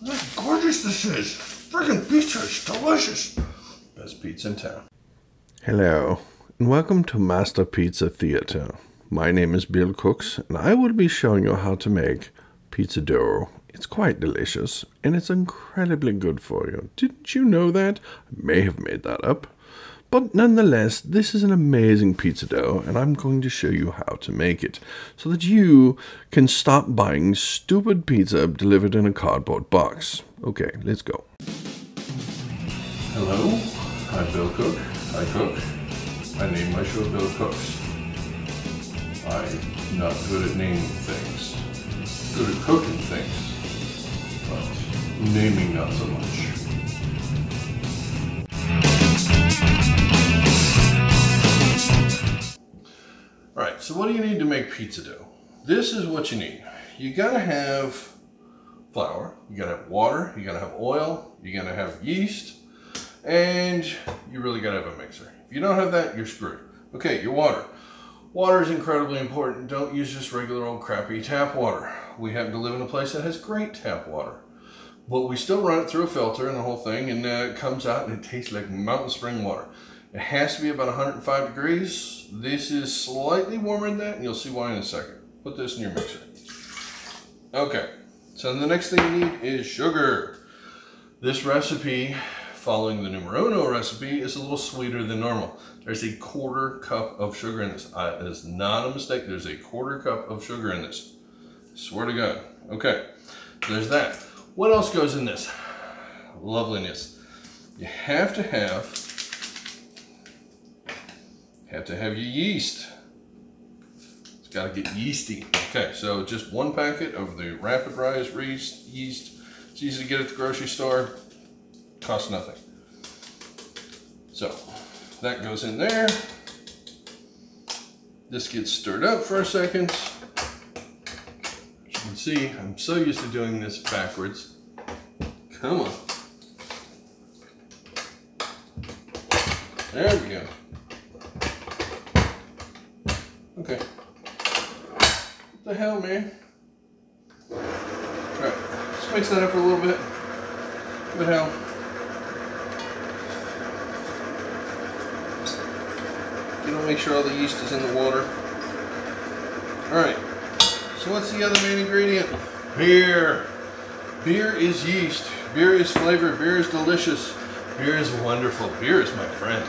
Look how gorgeous this is. Freaking pizza is delicious. Best pizza in town. Hello, and welcome to Master Pizza Theater. My name is Bill Cookes, and I will be showing you how to make pizza dough. It's quite delicious, and it's incredibly good for you. Didn't you know that? I may have made that up. But nonetheless, this is an amazing pizza dough, and I'm going to show you how to make it so that you can stop buying stupid pizza delivered in a cardboard box. Okay, let's go. Hello, I'm Bill Cooke. I cook. I name my show Bill Cookes. I'm not good at naming things. Good at cooking things. But naming not so much. Alright, so what do you need to make pizza dough? This is what you need. You gotta have flour, you gotta have water, you gotta have oil, you gotta have yeast, and you really gotta have a mixer. If you don't have that, you're screwed. Okay, your water. Water is incredibly important. Don't use just regular old crappy tap water. We happen to live in a place that has great tap water. But we still run it through a filter and the whole thing, and uh, it comes out and it tastes like mountain spring water. It has to be about 105 degrees. This is slightly warmer than that, and you'll see why in a second. Put this in your mixer. Okay, so the next thing you need is sugar. This recipe, following the numero uno recipe, is a little sweeter than normal. There's a quarter cup of sugar in this. Uh, it is not a mistake. There's a quarter cup of sugar in this. Swear to God. Okay, there's that. What else goes in this? Loveliness. You have to have have to have your yeast. It's got to get yeasty. Okay, so just one packet of the Rapid Rise yeast. It's easy to get at the grocery store. Costs nothing. So that goes in there. This gets stirred up for a second. As you can see, I'm so used to doing this backwards. Come on. There we go. Okay. What the hell, man? Alright, let's mix that up for a little bit. What the hell? You don't make sure all the yeast is in the water. Alright, so what's the other main ingredient? Beer. Beer is yeast. Beer is flavor. Beer is delicious. Beer is wonderful. Beer is my friend.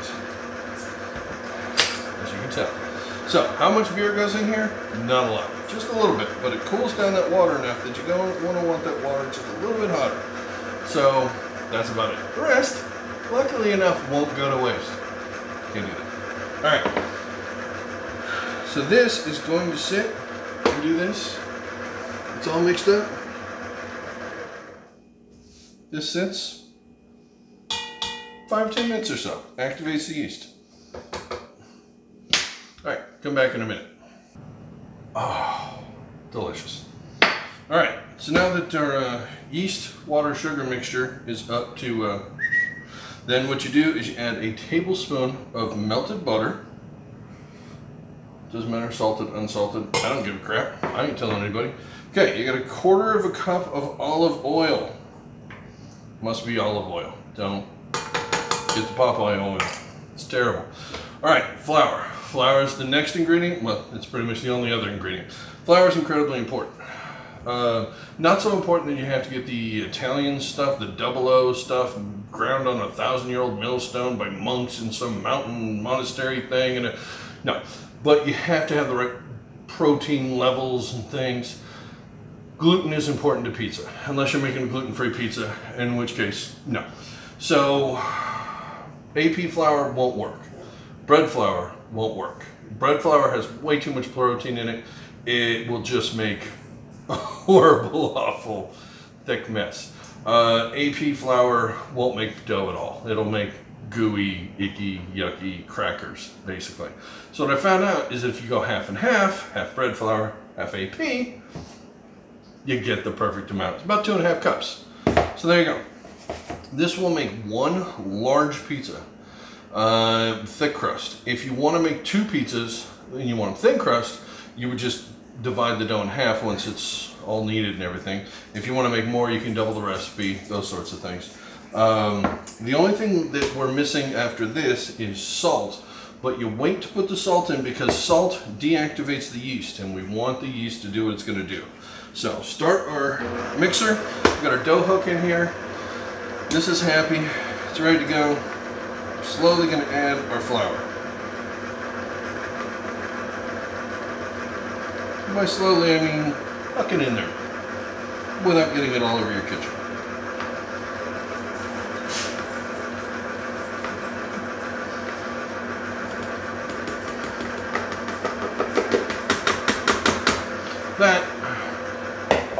As you can tell. So, how much beer goes in here? Not a lot. Just a little bit. But it cools down that water enough that you don't want to want that water just a little bit hotter. So, that's about it. The rest, luckily enough, won't go to waste. Can't do that. Alright. So this is going to sit and do this. It's all mixed up. This sits five, ten minutes or so. Activates the yeast. Come back in a minute. Oh, delicious. Alright, so now that our uh, yeast, water, sugar mixture is up to, uh, then what you do is you add a tablespoon of melted butter. Doesn't matter, salted, unsalted. I don't give a crap. I ain't telling anybody. Okay, you got a quarter of a cup of olive oil. Must be olive oil. Don't get the Popeye oil. It's terrible. All right, flour. Flour is the next ingredient. Well, it's pretty much the only other ingredient. Flour is incredibly important. Uh, not so important that you have to get the Italian stuff, the double O stuff, ground on a thousand-year-old millstone by monks in some mountain monastery thing. And a, no, but you have to have the right protein levels and things. Gluten is important to pizza, unless you're making a gluten-free pizza, in which case, no. So, AP flour won't work. Bread flour won't work. Bread flour has way too much protein in it. It will just make a horrible, awful, thick mess. Uh, AP flour won't make dough at all. It'll make gooey, icky, yucky crackers, basically. So what I found out is if you go half and half, half bread flour, half AP, you get the perfect amount. It's about two and a half cups. So there you go. This will make one large pizza, uh, thick crust. If you want to make two pizzas and you want them thin crust, you would just divide the dough in half once it's all kneaded and everything. If you want to make more, you can double the recipe, those sorts of things. Um, the only thing that we're missing after this is salt, but you wait to put the salt in because salt deactivates the yeast and we want the yeast to do what it's going to do. So start our mixer, We've got our dough hook in here. This is happy, it's ready to go. Slowly going to add our flour. By slowly, I mean tuck it in there without getting it all over your kitchen. That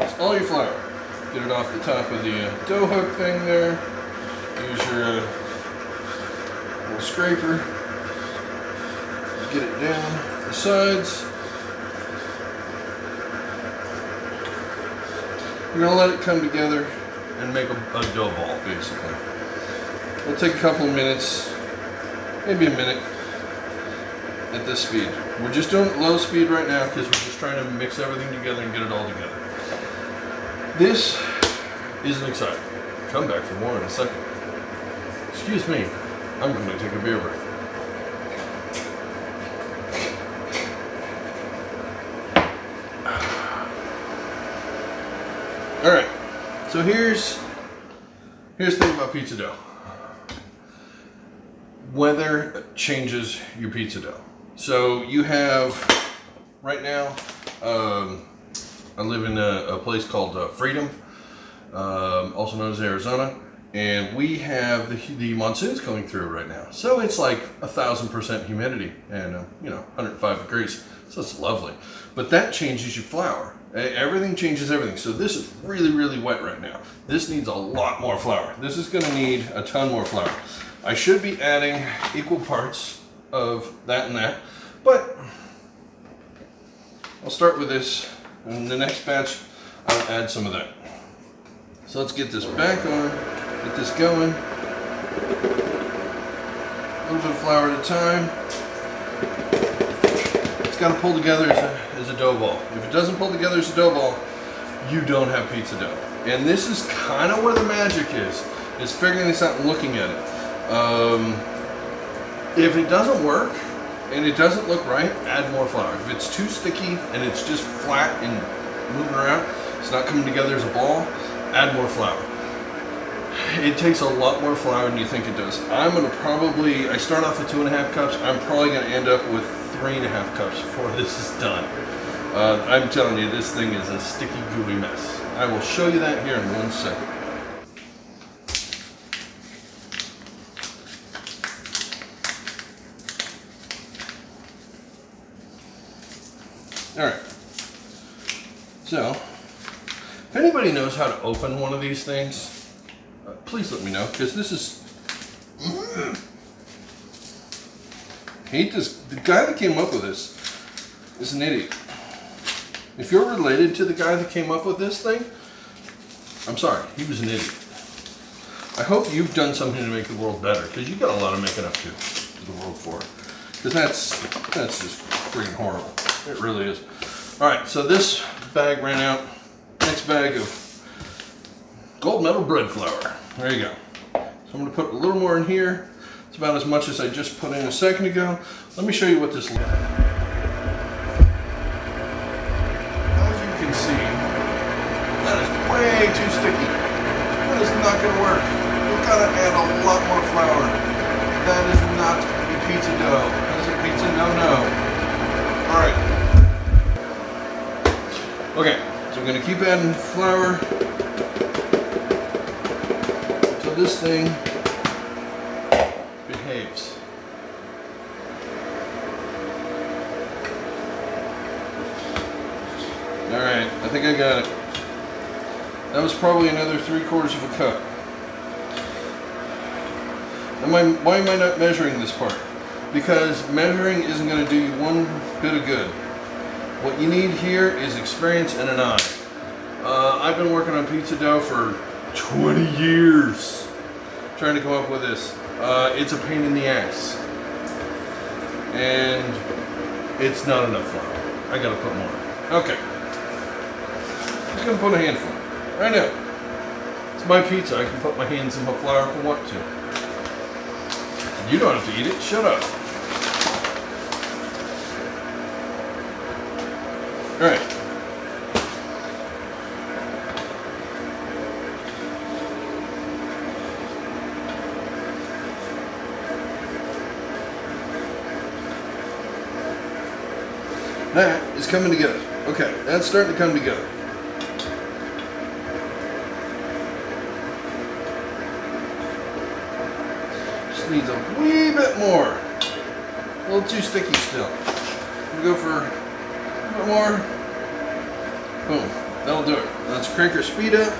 is all your flour. Get it off the top of the uh, dough hook thing there. Use your uh, little scraper. Get it down the sides. You're gonna let it come together and make a, a dough ball, basically. It'll take a couple of minutes, maybe a minute at this speed. We're just doing low speed right now because we're just trying to mix everything together and get it all together. This isn't exciting. Come back for more in a second. Excuse me, I'm going to take a beer break. All right. So here's here's the thing about pizza dough. Weather changes your pizza dough. So you have right now. Um, I live in a, a place called uh, Freedom, um, also known as Arizona, and we have the, the monsoons coming through right now. So it's like a thousand percent humidity and uh, you know 105 degrees. So it's lovely, but that changes your flour. Everything changes everything. So this is really, really wet right now. This needs a lot more flour. This is gonna need a ton more flour. I should be adding equal parts of that and that, but I'll start with this. And the next batch, I'll add some of that. So let's get this back on, get this going. A little bit of flour at a time It's got to pull together as a, as a dough ball. If it doesn't pull together as a dough ball, you don't have pizza dough. And this is kind of where the magic is, is figuring this out and looking at it. Um, if it doesn't work and it doesn't look right, add more flour. If it's too sticky and it's just flat and moving around, it's not coming together as a ball, add more flour. It takes a lot more flour than you think it does. I'm gonna probably, I start off with two and a half cups, I'm probably gonna end up with three and a half cups before this is done. Uh, I'm telling you, this thing is a sticky, gooey mess. I will show you that here in one second. All right. So, if anybody knows how to open one of these things, please let me know, because this is... Mm, hate this. The guy that came up with this is an idiot. If you're related to the guy that came up with this thing, I'm sorry, he was an idiot. I hope you've done something to make the world better, because you got a lot of making up to, to the world for. Because that's, that's just freaking horrible. It really is. All right, so this bag ran out. Next bag of gold medal bread flour. There you go. So I'm gonna put a little more in here it's about as much as I just put in a second ago. Let me show you what this looks like. As you can see, that is way too sticky. That is not going to work. We've got to add a lot more flour. That is not a pizza dough. That is a pizza no-no. Alright. Okay, so I'm going to keep adding flour to this thing behaves. Alright, I think I got it. That was probably another three quarters of a cup. Am I, why am I not measuring this part? Because measuring isn't going to do you one bit of good. What you need here is experience and an eye. Uh, I've been working on pizza dough for 20 years trying to come up with this uh, it's a pain in the ass. And it's not enough flour. I gotta put more. Okay. Just gonna put a handful. Right now. It's my pizza. I can put my hands in my flour if I want to. You don't have to eat it. Shut up. All right. That is coming together. Okay, that's starting to come together. Just needs a wee bit more. A little too sticky still. We'll go for a bit more. Boom. That'll do it. Let's crank our speed up.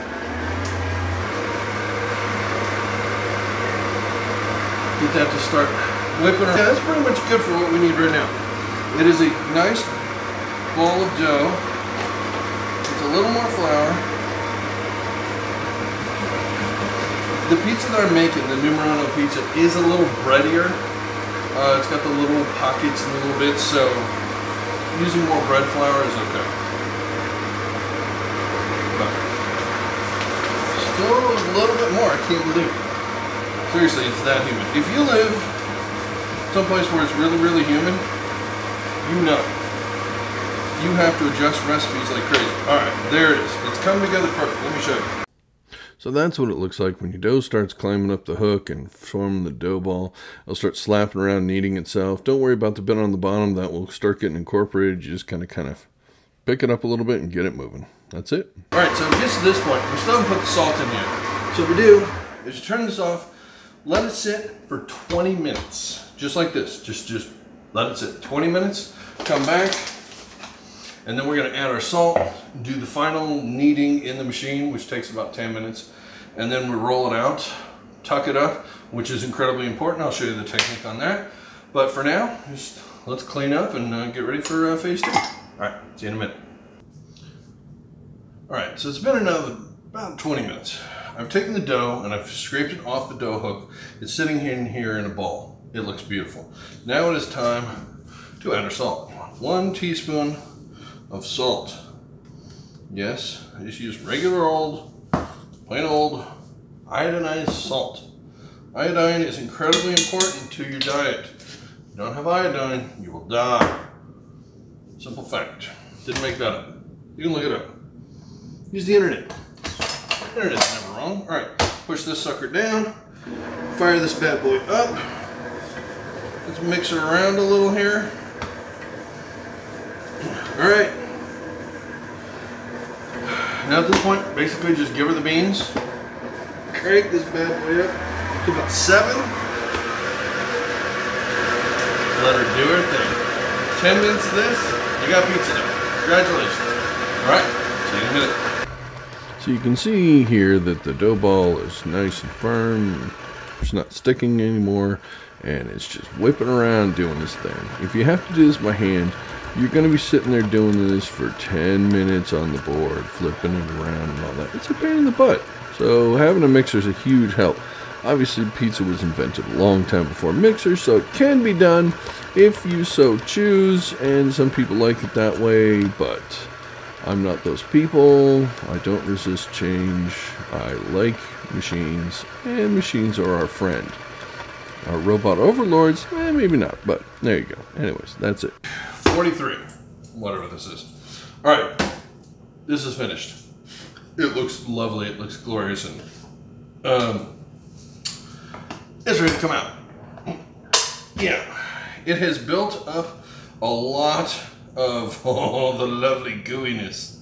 Get that to start whipping. Yeah, that's pretty much good for what we need right now. It is a nice ball of dough with a little more flour. The pizza that I'm making, the Numero pizza, is a little breadier. Uh, it's got the little pockets and little bits, so using more bread flour is okay. But still a little bit more, I can't believe it. Seriously, it's that humid. If you live someplace where it's really, really humid, you know. You have to adjust recipes like crazy. All right, there it is. It's coming together perfect. Let me show you. So that's what it looks like when your dough starts climbing up the hook and forming the dough ball. It'll start slapping around kneading itself. Don't worry about the bit on the bottom that will start getting incorporated. You just kind of kind of pick it up a little bit and get it moving. That's it. All right, so gets to this point. We still haven't put the salt in yet. So what we do is you turn this off, let it sit for 20 minutes, just like this. Just, just let it sit 20 minutes, come back, and then we're gonna add our salt, do the final kneading in the machine, which takes about 10 minutes, and then we roll it out, tuck it up, which is incredibly important. I'll show you the technique on that. But for now, just let's clean up and uh, get ready for uh, phase two. All right, see you in a minute. All right, so it's been another about 20 minutes. I've taken the dough and I've scraped it off the dough hook. It's sitting in here in a ball. It looks beautiful. Now it is time to add our salt. One teaspoon of salt. Yes, I just use regular old, plain old iodinized salt. Iodine is incredibly important to your diet. If you don't have iodine, you will die. Simple fact. Didn't make that up. You can look it up. Use the internet. Internet's never wrong. All right, push this sucker down. Fire this bad boy up. Let's mix it around a little here. All right. Now at this point, basically just give her the beans. Crank this bad boy up to about seven. Let her do her thing. Ten minutes of this, you got pizza dough. Congratulations. All right, see you in a minute. So you can see here that the dough ball is nice and firm. It's not sticking anymore. And it's just whipping around doing this thing. If you have to do this by hand, you're going to be sitting there doing this for 10 minutes on the board, flipping it around and all that. It's a pain in the butt. So having a mixer is a huge help. Obviously, pizza was invented a long time before mixers, so it can be done if you so choose, and some people like it that way, but I'm not those people. I don't resist change. I like machines, and machines are our friend. Our robot overlords, eh, maybe not, but there you go. Anyways, that's it. 43, whatever this is. All right, this is finished. It looks lovely. It looks glorious, and um, it's ready to come out. Yeah, it has built up a lot of oh, the lovely gooiness.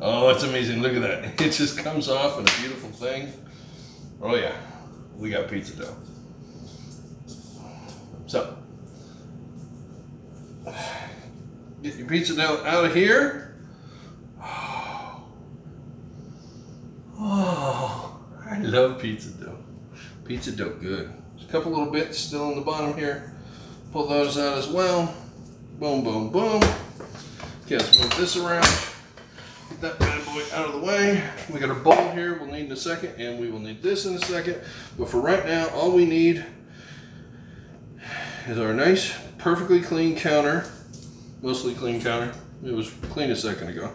Oh, it's amazing. Look at that. It just comes off in a beautiful thing. Oh yeah, we got pizza dough. So, get your pizza dough out of here. Oh, I love pizza dough. Pizza dough good. There's a couple little bits still in the bottom here. Pull those out as well. Boom, boom, boom. Okay, let's move this around. Get that bad boy out of the way. We got our bowl here we'll need in a second, and we will need this in a second. But for right now, all we need is our nice, perfectly clean counter, mostly clean counter. It was clean a second ago.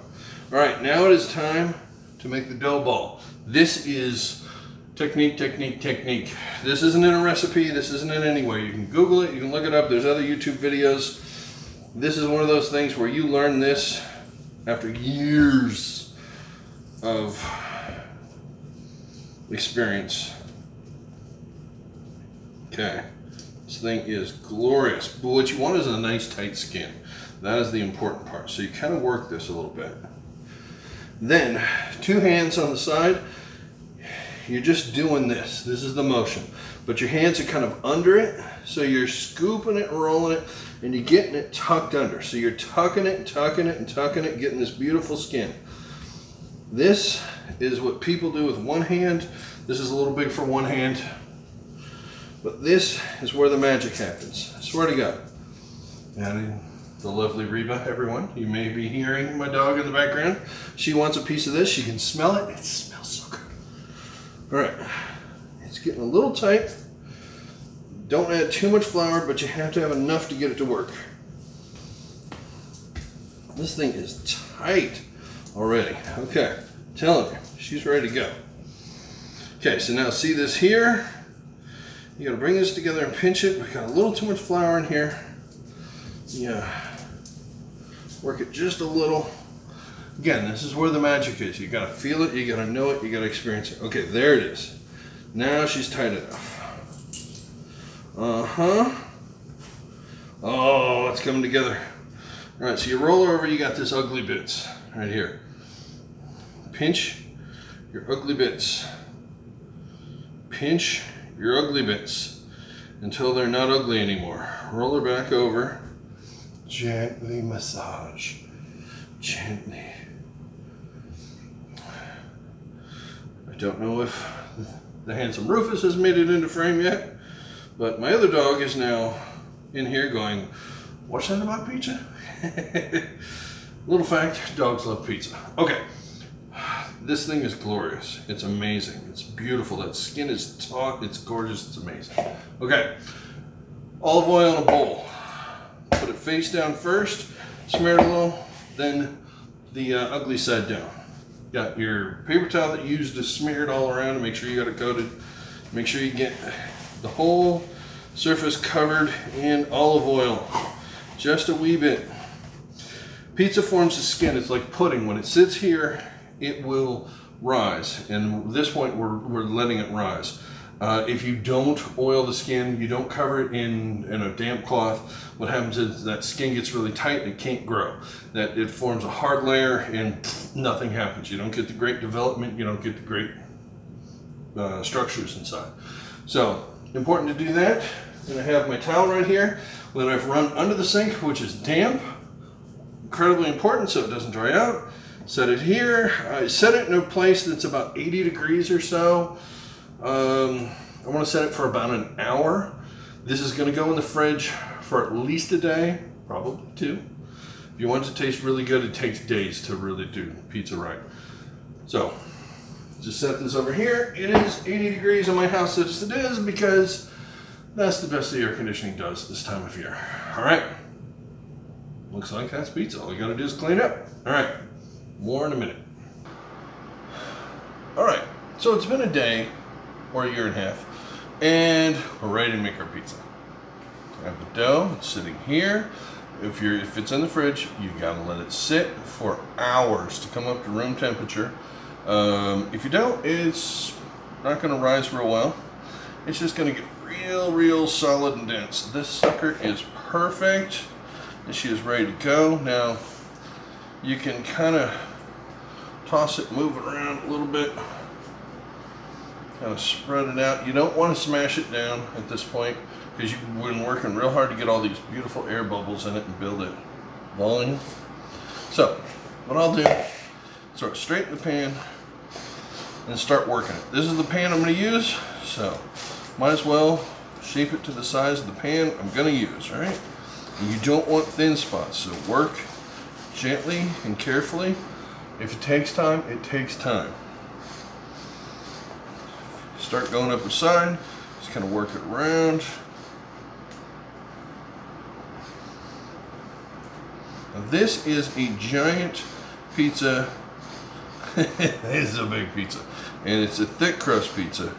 All right, now it is time to make the dough ball. This is technique, technique, technique. This isn't in a recipe. This isn't in any way. You can Google it. You can look it up. There's other YouTube videos. This is one of those things where you learn this after years of experience. Okay, this thing is glorious. But what you want is a nice tight skin. That is the important part. So you kind of work this a little bit. Then, two hands on the side, you're just doing this. This is the motion. But your hands are kind of under it, so you're scooping it, rolling it, and you're getting it tucked under. So you're tucking it, tucking it, and tucking it, getting this beautiful skin. This is what people do with one hand. This is a little big for one hand. But this is where the magic happens. I swear to God. And the lovely Reba, everyone. You may be hearing my dog in the background. She wants a piece of this. She can smell it. It smells so good. All right. It's getting a little tight. Don't add too much flour, but you have to have enough to get it to work. This thing is tight already. Okay, telling you, she's ready to go. Okay, so now see this here? You gotta bring this together and pinch it. We got a little too much flour in here. Yeah, work it just a little. Again, this is where the magic is. You gotta feel it, you gotta know it, you gotta experience it. Okay, there it is. Now she's tight enough. Uh-huh. Oh, it's coming together. All right, so you roll over, you got this ugly bits right here. Pinch your ugly bits. Pinch your ugly bits until they're not ugly anymore. Roll her back over. Gently massage. Gently. I don't know if the handsome Rufus has made it into frame yet, but my other dog is now in here going, what's that about pizza? Little fact, dogs love pizza. Okay, this thing is glorious. It's amazing. It's beautiful. That skin is taut. It's gorgeous. It's amazing. Okay, olive oil in a bowl. Face down first, smear it a little, then the uh, ugly side down. Got your paper towel that you used to smear it all around and make sure you got it coated. Make sure you get the whole surface covered in olive oil. Just a wee bit. Pizza forms the skin. It's like pudding. When it sits here, it will rise. And at this point, we're, we're letting it rise. Uh, if you don't oil the skin, you don't cover it in, in a damp cloth, what happens is that skin gets really tight and it can't grow. That it forms a hard layer and nothing happens. You don't get the great development, you don't get the great uh, structures inside. So, important to do that. And I have my towel right here that I've run under the sink, which is damp. Incredibly important so it doesn't dry out. Set it here. I set it in a place that's about 80 degrees or so. Um, I want to set it for about an hour. This is going to go in the fridge for at least a day, probably two. If you want it to taste really good, it takes days to really do pizza right. So, just set this over here. It is 80 degrees in my house as it is because that's the best the air conditioning does this time of year. All right. Looks like that's pizza. All you gotta do is clean up. All right. More in a minute. All right. So it's been a day or a year and a half, and we're ready to make our pizza. I have the dough, it's sitting here. If you're if it's in the fridge, you gotta let it sit for hours to come up to room temperature. Um, if you don't, it's not gonna rise real well. It's just gonna get real, real solid and dense. This sucker is perfect. And she is ready to go. Now, you can kind of toss it, move it around a little bit kind of spread it out. You don't want to smash it down at this point because you've been working real hard to get all these beautiful air bubbles in it and build it volume. So what I'll do, throw it straight in the pan and start working it. This is the pan I'm going to use, so might as well shape it to the size of the pan I'm going to use, all right? And you don't want thin spots, so work gently and carefully. If it takes time, it takes time start going up the side. Just kind of work it around. And this is a giant pizza. it's a big pizza. And it's a thick crust pizza.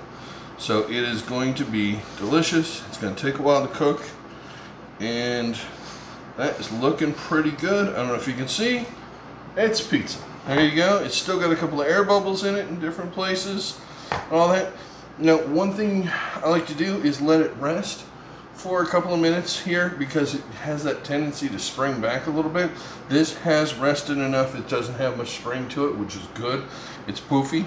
So it is going to be delicious. It's going to take a while to cook. And that is looking pretty good. I don't know if you can see. It's pizza. There you go. It's still got a couple of air bubbles in it in different places. All that. Now, one thing I like to do is let it rest for a couple of minutes here because it has that tendency to spring back a little bit. This has rested enough. It doesn't have much spring to it, which is good. It's poofy.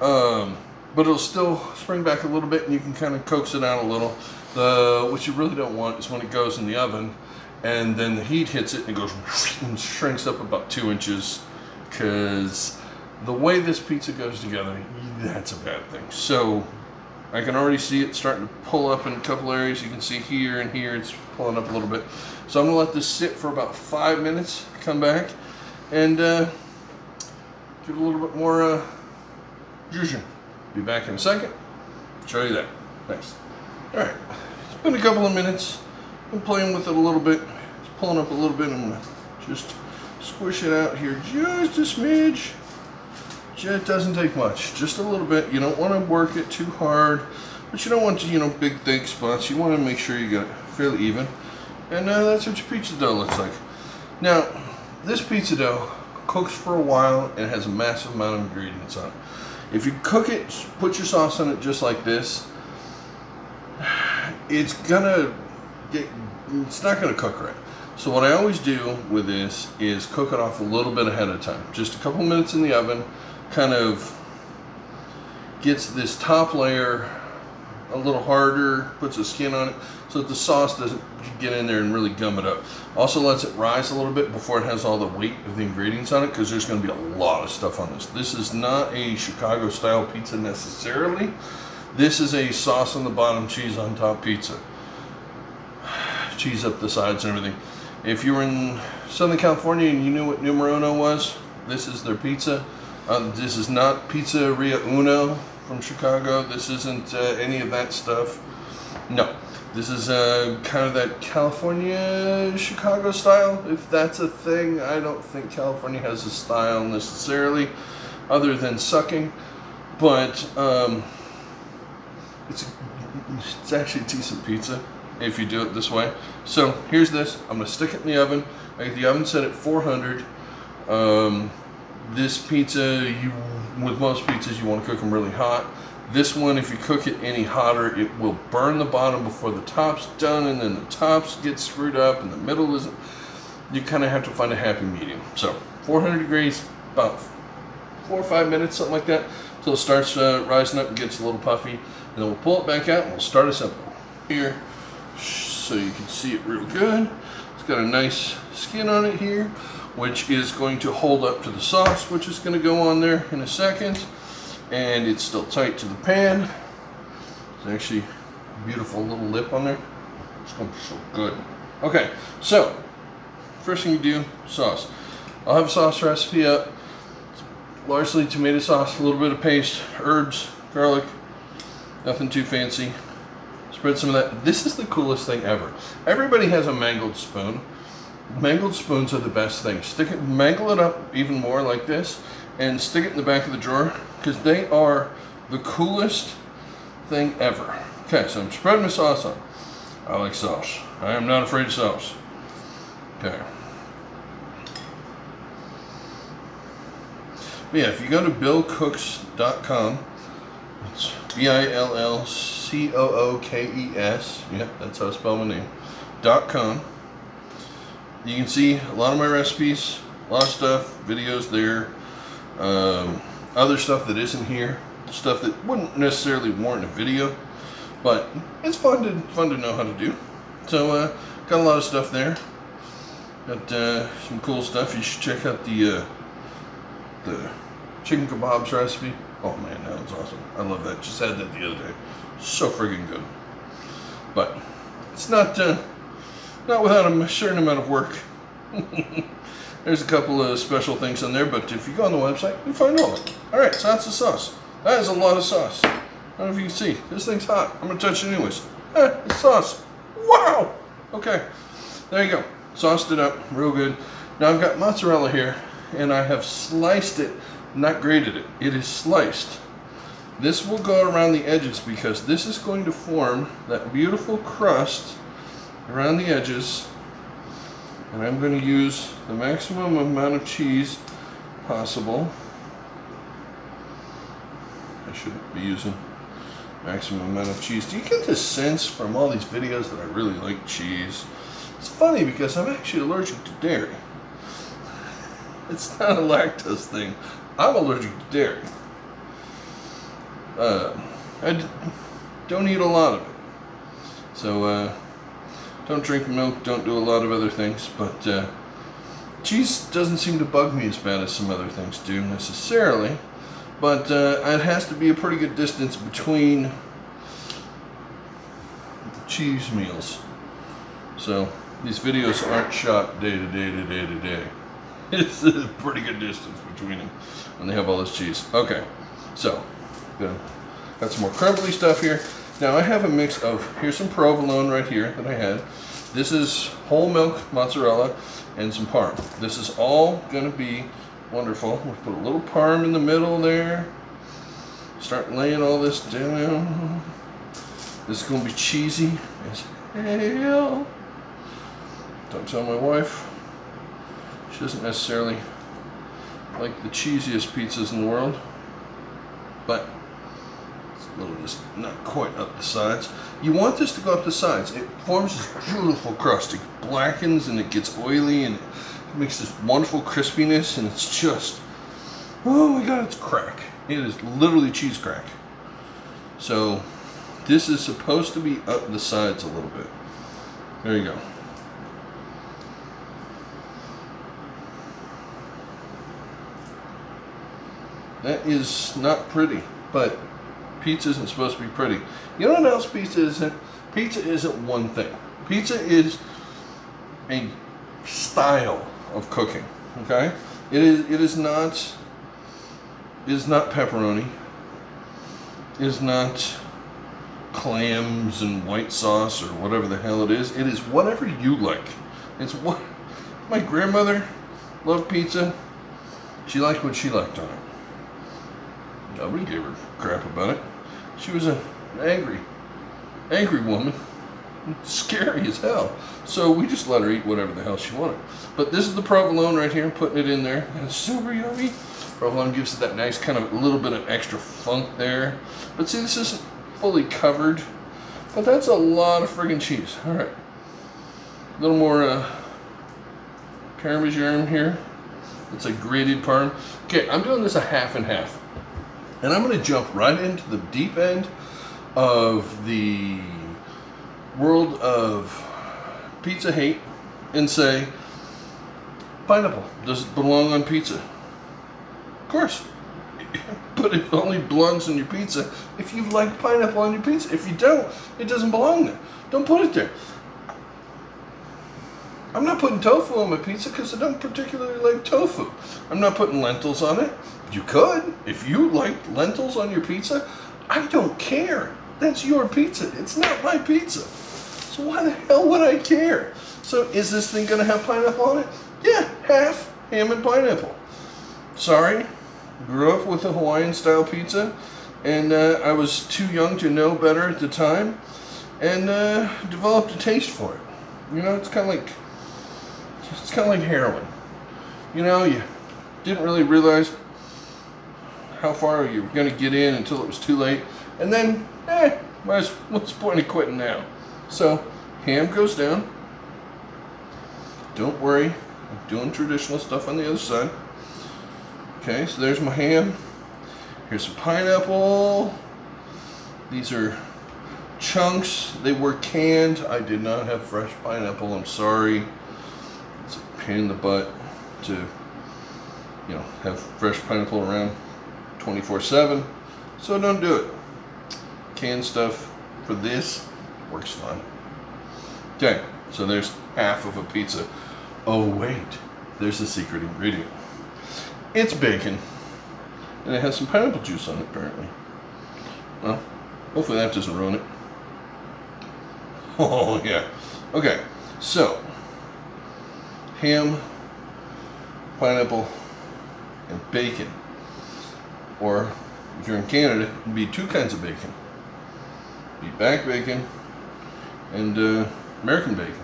Um, but it'll still spring back a little bit and you can kind of coax it out a little. The What you really don't want is when it goes in the oven and then the heat hits it and it goes and shrinks up about two inches because the way this pizza goes together, that's a bad thing. So I can already see it starting to pull up in a couple areas. You can see here and here it's pulling up a little bit. So I'm gonna let this sit for about five minutes, come back and uh, give it a little bit more uh, zhuzh. Be back in a second, show you that. Thanks. All right, it's been a couple of minutes. I'm playing with it a little bit. It's pulling up a little bit. I'm gonna just squish it out here just a smidge. It doesn't take much, just a little bit. You don't want to work it too hard, but you don't want, you know, big thick spots. You want to make sure you get it fairly even. And uh, that's what your pizza dough looks like. Now, this pizza dough cooks for a while and has a massive amount of ingredients on it. If you cook it, put your sauce on it just like this, it's gonna get, it's not gonna cook right. So what I always do with this is cook it off a little bit ahead of time. Just a couple minutes in the oven, kind of gets this top layer a little harder, puts a skin on it so that the sauce doesn't get in there and really gum it up. Also lets it rise a little bit before it has all the weight of the ingredients on it because there's going to be a lot of stuff on this. This is not a Chicago style pizza necessarily. This is a sauce on the bottom, cheese on top pizza. Cheese up the sides and everything. If you were in Southern California and you knew what numero uno was, this is their pizza. Uh, this is not Pizzeria Uno from Chicago. This isn't uh, any of that stuff. No, this is uh, kind of that California Chicago style, if that's a thing. I don't think California has a style necessarily, other than sucking. But um, it's it's actually decent pizza if you do it this way. So here's this. I'm gonna stick it in the oven. I get the oven set at 400. Um, this pizza, you with most pizzas, you want to cook them really hot. This one, if you cook it any hotter, it will burn the bottom before the top's done, and then the tops get screwed up, and the middle isn't. You kind of have to find a happy medium. So 400 degrees, about four or five minutes, something like that, until it starts uh, rising up and gets a little puffy. And then we'll pull it back out and we'll start us up here so you can see it real good. It's got a nice skin on it here, which is going to hold up to the sauce, which is going to go on there in a second. And it's still tight to the pan. It's actually a beautiful little lip on there. It's going to be so good. Okay, so first thing you do, sauce. I'll have a sauce recipe up. It's largely tomato sauce, a little bit of paste, herbs, garlic, nothing too fancy. Spread some of that. This is the coolest thing ever. Everybody has a mangled spoon. Mangled spoons are the best thing. Stick it, mangle it up even more like this, and stick it in the back of the drawer because they are the coolest thing ever. Okay, so I'm spreading my sauce on. I like sauce. I am not afraid of sauce. Okay. But yeah, if you go to billcookes.com, it's B-I-L-L-C-O-O-K-E-S, yeah, that's how I spell my name, dot com. You can see a lot of my recipes, a lot of stuff, videos there, um, other stuff that isn't here, stuff that wouldn't necessarily warrant a video, but it's fun to fun to know how to do. So uh, got a lot of stuff there. Got uh, some cool stuff. You should check out the uh, the chicken kebabs recipe. Oh man, that was awesome. I love that. Just had that the other day. So friggin' good. But it's not uh, not without a certain amount of work. There's a couple of special things in there, but if you go on the website, you find all of it. All right, so that's the sauce. That is a lot of sauce. I don't know if you can see. This thing's hot. I'm gonna touch it anyways. Eh, sauce. Wow. Okay, there you go. Sauced it up real good. Now I've got mozzarella here and I have sliced it, not grated it. It is sliced. This will go around the edges because this is going to form that beautiful crust around the edges. And I'm going to use the maximum amount of cheese possible. I shouldn't be using maximum amount of cheese. Do you get this sense from all these videos that I really like cheese? It's funny because I'm actually allergic to dairy. It's not a lactose thing. I'm allergic to dairy. Uh, I d- don't eat a lot of it. So, uh, don't drink milk, don't do a lot of other things, but uh, cheese doesn't seem to bug me as bad as some other things do necessarily. But uh, it has to be a pretty good distance between cheese meals. So these videos aren't shot day to day to day to day. It's a pretty good distance between them when they have all this cheese. Okay, so got some more crumbly stuff here. Now I have a mix of, here's some provolone right here that I had. This is whole milk mozzarella and some parm. This is all gonna be wonderful. We'll put a little parm in the middle there. Start laying all this down. This is gonna be cheesy as hell. Don't tell my wife. She doesn't necessarily like the cheesiest pizzas in the world, but little not quite up the sides. You want this to go up the sides. It forms this beautiful crust. It blackens and it gets oily and it makes this wonderful crispiness and it's just, oh my god, it's crack. It is literally cheese crack. So this is supposed to be up the sides a little bit. There you go. That is not pretty, but pizza isn't supposed to be pretty. You know what else pizza isn't? Pizza isn't one thing. Pizza is a style of cooking. Okay? It is it is not it is not pepperoni. It is not clams and white sauce or whatever the hell it is. It is whatever you like. It's what my grandmother loved pizza. She liked what she liked on it. Nobody gave her crap about it. She was an angry, angry woman. Scary as hell. So we just let her eat whatever the hell she wanted. But this is the provolone right here, I'm putting it in there. And it's super yummy. Provolone gives it that nice kind of little bit of extra funk there. But see, this isn't fully covered. But that's a lot of friggin' cheese. All right. A little more uh, Parmesan here. It's a grated parm. Okay, I'm doing this a half and half. And I'm going to jump right into the deep end of the world of pizza hate and say, pineapple, does it belong on pizza? Of course. but it only belongs on your pizza if you like pineapple on your pizza. If you don't, it doesn't belong there. Don't put it there. I'm not putting tofu on my pizza because I don't particularly like tofu. I'm not putting lentils on it. You could. If you like lentils on your pizza, I don't care. That's your pizza. It's not my pizza. So why the hell would I care? So is this thing going to have pineapple on it? Yeah, half ham and pineapple. Sorry. Grew up with a Hawaiian style pizza and uh, I was too young to know better at the time and uh, developed a taste for it. You know, it's kind of like it's kind of like heroin. You know, you didn't really realize how far are you going to get in until it was too late. And then, eh, what's, what's the point of quitting now? So, ham goes down. Don't worry, I'm doing traditional stuff on the other side. Okay, so there's my ham. Here's some pineapple. These are chunks. They were canned. I did not have fresh pineapple. I'm sorry It's a pain in the butt to, you know, have fresh pineapple around 24-7. So don't do it. Canned stuff for this works fine. Okay, so there's half of a pizza. Oh wait, there's a secret ingredient. It's bacon. And it has some pineapple juice on it apparently. Well, hopefully that doesn't ruin it. Oh yeah. Okay, so ham pineapple, and bacon. Or if you're in Canada, it'd be two kinds of bacon. Be back bacon and uh, American bacon.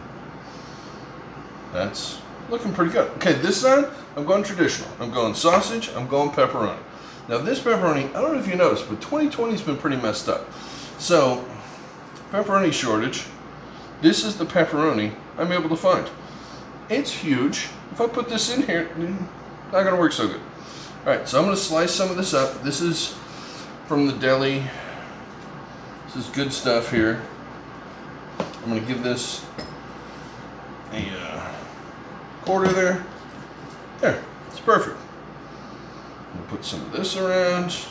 That's looking pretty good. Okay, this side, I'm going traditional. I'm going sausage, I'm going pepperoni. Now this pepperoni, I don't know if you noticed, but 2020's been pretty messed up. So, pepperoni shortage. This is the pepperoni I'm able to find. It's huge. If I put this in here, not gonna work so good. All right, so I'm gonna slice some of this up. This is from the deli. This is good stuff here. I'm gonna give this a uh, quarter there. There, it's perfect. I'm gonna put some of this around.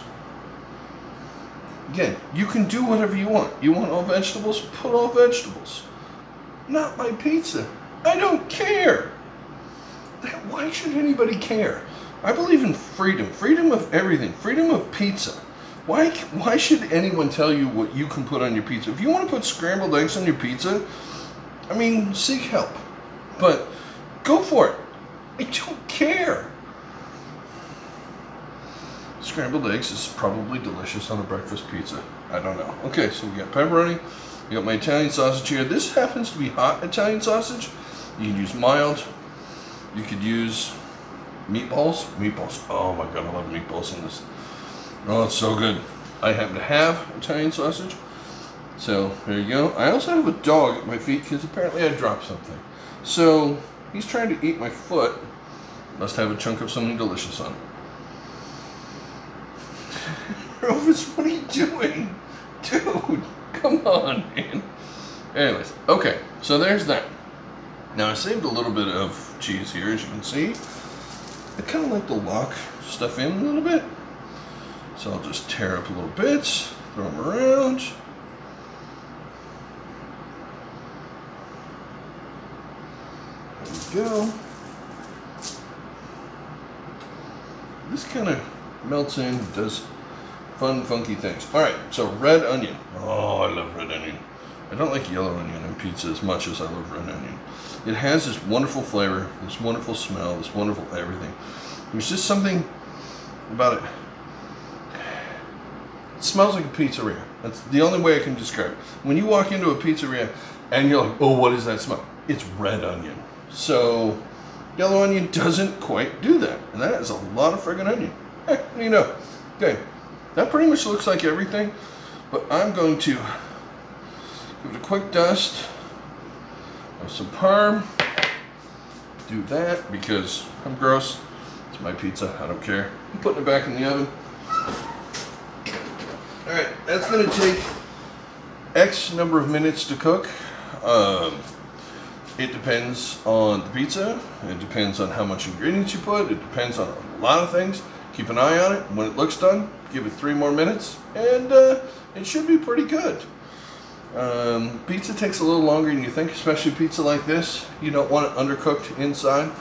Again, you can do whatever you want. You want all vegetables? Put all vegetables. Not my pizza. I don't care. Why should anybody care? I believe in freedom. Freedom of everything. Freedom of pizza. Why, why should anyone tell you what you can put on your pizza? If you want to put scrambled eggs on your pizza, I mean, seek help. But go for it. I don't care. Scrambled eggs is probably delicious on a breakfast pizza. I don't know. Okay, so we got pepperoni. We got my Italian sausage here. This happens to be hot Italian sausage. You can use mild. You could use meatballs. Meatballs. Oh my god, I love meatballs in this. Oh, it's so good. I happen to have Italian sausage. So there you go. I also have a dog at my feet because apparently I dropped something. So he's trying to eat my foot. Must have a chunk of something delicious on it. Rufus, what are you doing? Dude, come on, man. Anyways, okay, so there's that. Now I saved a little bit of cheese here, as you can see. I kind of like to lock stuff in a little bit. So I'll just tear up a little bits, throw them around. There we go. This kind of melts in, does fun, funky things. All right, so red onion. Oh, I love red onion. I don't like yellow onion in pizza as much as I love red onion. It has this wonderful flavor, this wonderful smell, this wonderful everything. There's just something about it. It smells like a pizzeria. That's the only way I can describe it. When you walk into a pizzeria and you're like, oh, what is that smell? It's red onion. So yellow onion doesn't quite do that. And that is a lot of friggin' onion. Eh, you know. Okay, that pretty much looks like everything. But I'm going to give it a quick dust of some parm. Do that because I'm gross. It's my pizza, I don't care. I'm putting it back in the oven. All right, that's gonna take X number of minutes to cook. Um, it depends on the pizza. It depends on how much ingredients you put. It depends on a lot of things. Keep an eye on it. When it looks done, give it three more minutes, and uh, it should be pretty good. Um, pizza takes a little longer than you think, especially pizza like this. You don't want it undercooked inside,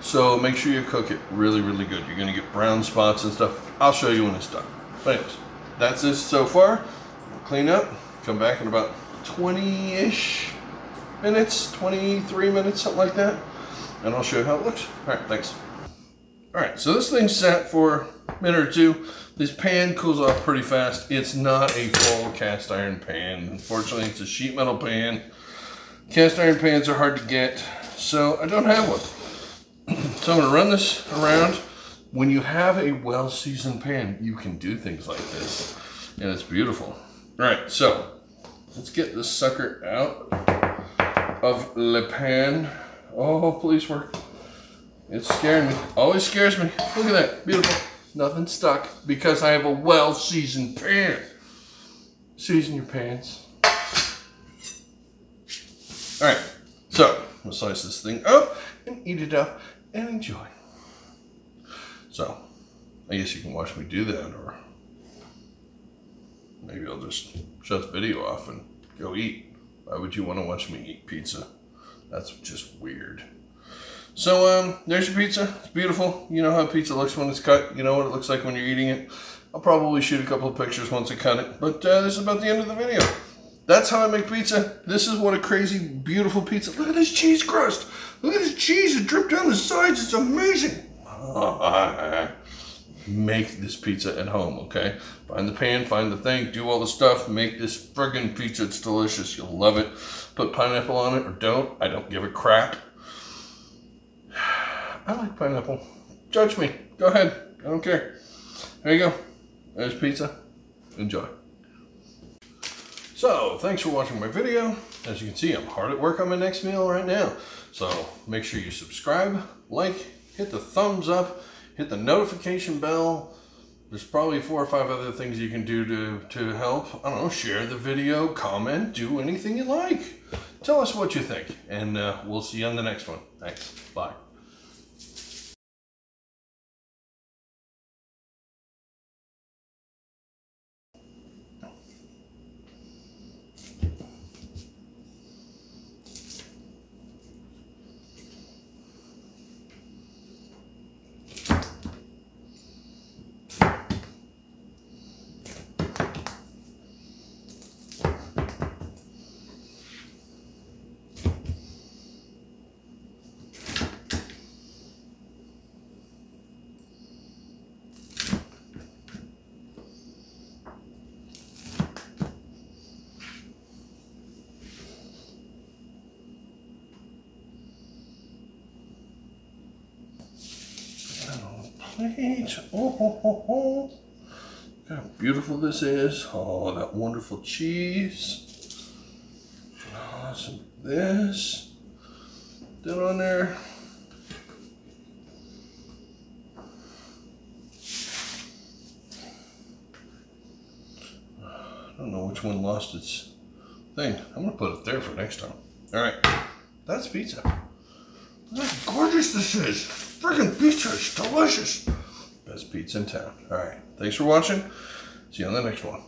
so make sure you cook it really, really good. You're gonna get brown spots and stuff. I'll show you when it's done. Anyways, that's this so far. Clean up, come back in about 20-ish minutes, 23 minutes, something like that. And I'll show you how it looks. All right, thanks. All right, so this thing's set for minute or two. This pan cools off pretty fast. It's not a full cast iron pan. Unfortunately, it's a sheet metal pan. Cast iron pans are hard to get, so I don't have one. so I'm gonna run this around. When you have a well-seasoned pan, you can do things like this, and it's beautiful. All right, so let's get this sucker out of the Pan. Oh, please work. It's scaring me. Always scares me. Look at that. Beautiful. Nothing stuck because I have a well-seasoned pan. Season your pans. All right. So, we'll slice this thing up and eat it up and enjoy. So, I guess you can watch me do that or maybe I'll just shut the video off and go eat. Why would you want to watch me eat pizza? That's just weird. So um, there's your pizza. It's beautiful. You know how pizza looks when it's cut. You know what it looks like when you're eating it. I'll probably shoot a couple of pictures once I cut it. But uh, this is about the end of the video. That's how I make pizza. This is what a crazy, beautiful pizza. Look at this cheese crust. Look at this cheese. It dripped down the sides. It's amazing. make this pizza at home, okay? Find the pan, find the thing, do all the stuff, make this friggin' pizza. It's delicious. You'll love it. Put pineapple on it or don't. I don't give a crap. I like pineapple. Judge me. Go ahead. I don't care. There you go. There's pizza. Enjoy. So, thanks for watching my video. As you can see, I'm hard at work on my next meal right now. So, make sure you subscribe, like, hit the thumbs up, hit the notification bell. There's probably four or five other things you can do to, to help. I don't know, share the video, comment, do anything you like. Tell us what you think, and uh, we'll see you on the next one. Thanks. Bye. Oh, oh, oh, oh. Look how beautiful this is. Oh, that wonderful cheese. Oh, some this. That on there. I don't know which one lost its thing. I'm gonna put it there for next time. All right, that's pizza. Look how gorgeous this is. Freaking pizza is delicious. Best pizza in town. All right. Thanks for watching. See you on the next one.